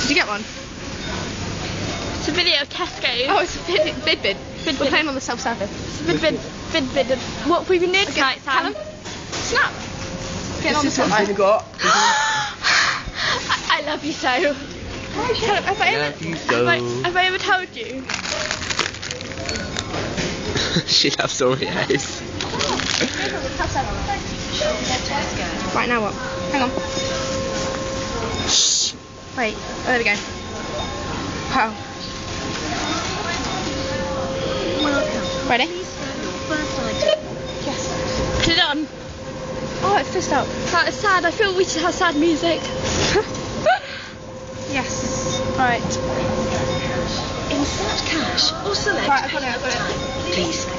Did you get one? It's a video of Tesco. Oh, it's a vid vid bid. Vid We're playing on the self service. It's a vid vid vid vid. vid. What have we been doing tonight, Sam? Callum? Snap. Get this on is what I've got. I, I love you so. Have I, ever, have, I, have I ever told you? she loves Oreos. Right now what? Hang on. Wait. Oh, there we go. Wow. Ready? Yes. Put it on. Oh, it's pissed out. That is sad. I feel we should have sad music. Yes. Right. Insert cash or select Right, I've got it. I've got it. Please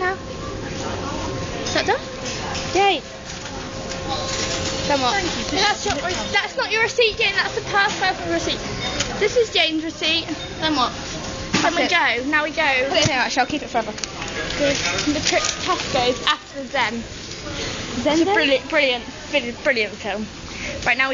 now. Is that done? Yay. Done what? That's, your, that's not your receipt, Jane. That's the past personal receipt. This is Jane's receipt. Then what? Then we go. Now we go. Put it in. Actually, I'll keep it forever. The, the trip to Tesco's after the Zen. Zen It's a brilliant, brilliant, brilliant, brilliant film. Right now we